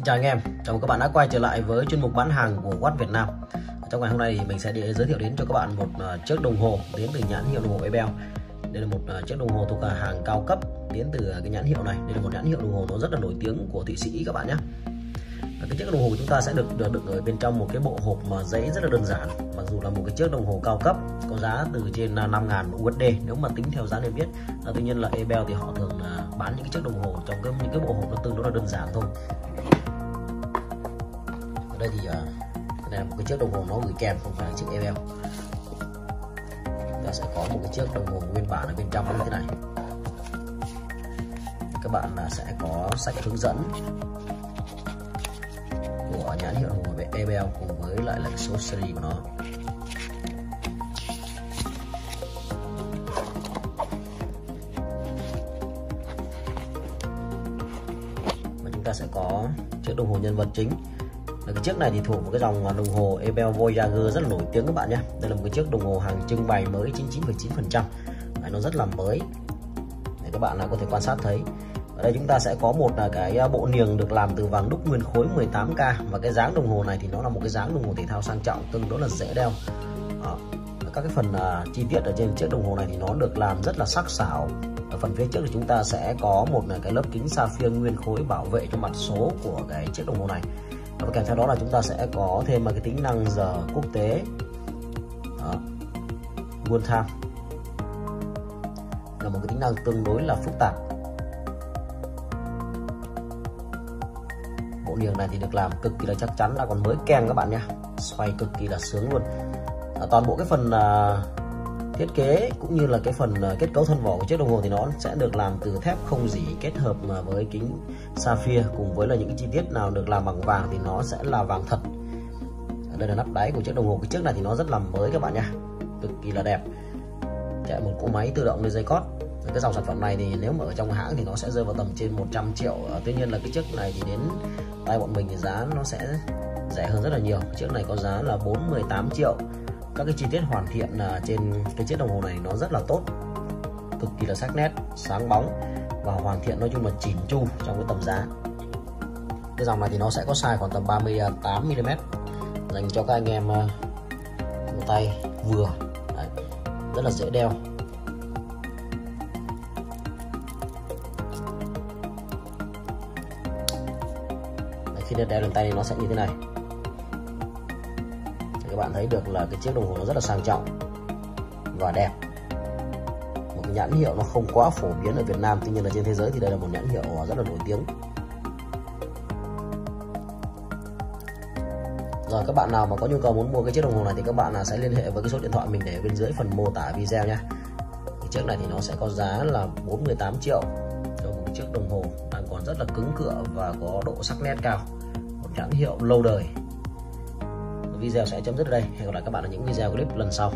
Xin chào anh em, chào mừng các bạn đã quay trở lại với chuyên mục bán hàng của Watt Việt Nam. Trong ngày hôm nay thì mình sẽ đi giới thiệu đến cho các bạn một ờ, chiếc đồng hồ đến từ nhãn hiệu đồng hồ Ebel. Đây là một ờ, chiếc đồng hồ thuộc ờ, hàng cao cấp đến từ cái nhãn hiệu này. Đây là một nhãn hiệu đồng hồ nó rất là nổi tiếng của Thụy Sĩ các bạn nhé. Cái chiếc đồng hồ của chúng ta sẽ được được ở bên trong một cái bộ hộp mà giấy rất là đơn giản. Mặc dù là một cái chiếc đồng hồ cao cấp có giá từ trên 5.000 USD nếu mà tính theo giá niêm yết. Tuy nhiên là Ebel thì họ thường bán những cái chiếc đồng hồ trong cái những cái bộ hộp nó tương đối là đơn giản thôi đây thì uh, đây là một cái chiếc đồng hồ nó gửi kèm không phải là chiếc EVL ta sẽ có một cái chiếc đồng hồ nguyên bản ở bên trong như thế này. Các bạn là sẽ có sách hướng dẫn của nhãn hiệu đồng hồ về EVL cùng với lại là số series của nó. Và chúng ta sẽ có chiếc đồng hồ nhân vật chính cái chiếc này thì thuộc một cái dòng đồng hồ Ebel Voyager rất là nổi tiếng các bạn nhé. Đây là một cái chiếc đồng hồ hàng trưng bày mới 99,9% nó rất là mới. Để các bạn có thể quan sát thấy. Ở đây chúng ta sẽ có một là cái à, bộ niềng được làm từ vàng đúc nguyên khối 18K và cái dáng đồng hồ này thì nó là một cái dáng đồng hồ thể thao sang trọng tương đối là dễ đeo. Đó. các cái phần uh, chi tiết ở trên chiếc đồng hồ này thì nó được làm rất là sắc sảo. Ở phần phía trước thì chúng ta sẽ có một là cái lớp kính sapphire nguyên khối bảo vệ cho mặt số của cái chiếc đồng hồ này và kèm theo đó là chúng ta sẽ có thêm một cái tính năng giờ quốc tế. Đó. World Time. Là một cái tính năng tương đối là phức tạp. Bộ niềng này thì được làm cực kỳ là chắc chắn là còn mới keng các bạn nha. Xoay cực kỳ là sướng luôn. À, toàn bộ cái phần uh, thiết kế cũng như là cái phần ờ, kết cấu thân vỏ của chiếc đồng hồ thì nó sẽ được làm từ thép không dỉ kết hợp mà với kính sapphire cùng với là những chi tiết nào được làm bằng vàng thì nó sẽ là vàng thật. Đây là nắp đáy của chiếc đồng hồ. Cái chiếc này thì nó rất là mới các bạn nha. Cực kỳ là đẹp. Chạy một cỗ máy tự động lên dây cót. Cái dòng sản phẩm này thì nếu mà ở trong hãng thì nó sẽ rơi vào tầm trên 100 triệu. Ờ, tuy nhiên là cái chiếc này thì đến tay bọn mình thì giá nó sẽ rẻ hơn rất là nhiều. Chiếc này có giá là 48 triệu các cái chi tiết hoàn thiện à, trên cái chiếc đồng hồ này nó rất là tốt. Cực kỳ là sắc nét sáng bóng và hoàn thiện nói chung là chỉnh chu trong cái tầm giá. Cái dòng này thì nó sẽ có size khoảng tầm 38 mm dành cho các anh em uh, tay vừa. Đấy, rất là dễ đeo. Đấy, khi đeo lên tay thì nó sẽ như thế này bạn thấy được là cái chiếc đồng hồ nó rất là sang trọng và đẹp. Một cái nhãn hiệu nó không quá phổ biến ở Việt Nam, tuy nhiên là trên thế giới thì đây là một nhãn hiệu rất là nổi tiếng. Rồi, các bạn nào mà có nhu cầu muốn mua cái chiếc đồng hồ này thì các bạn sẽ liên hệ với cái số điện thoại mình để bên dưới phần mô tả video nhé. Cái chiếc này thì nó sẽ có giá là 48 triệu cho một chiếc đồng hồ đang còn rất là cứng cựa và có độ sắc nét cao. Một nhãn hiệu lâu đời video sẽ chấm dứt ở đây. Hẹn gặp lại các bạn ở những video clip lần sau.